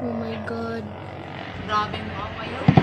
Oh my God. Grabe mo ako yun.